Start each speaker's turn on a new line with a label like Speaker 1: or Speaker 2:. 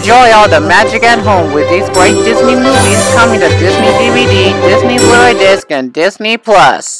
Speaker 1: enjoy all the magic at home with these great Disney movies coming to Disney DVD, Disney Blu-ray Disc, and Disney Plus.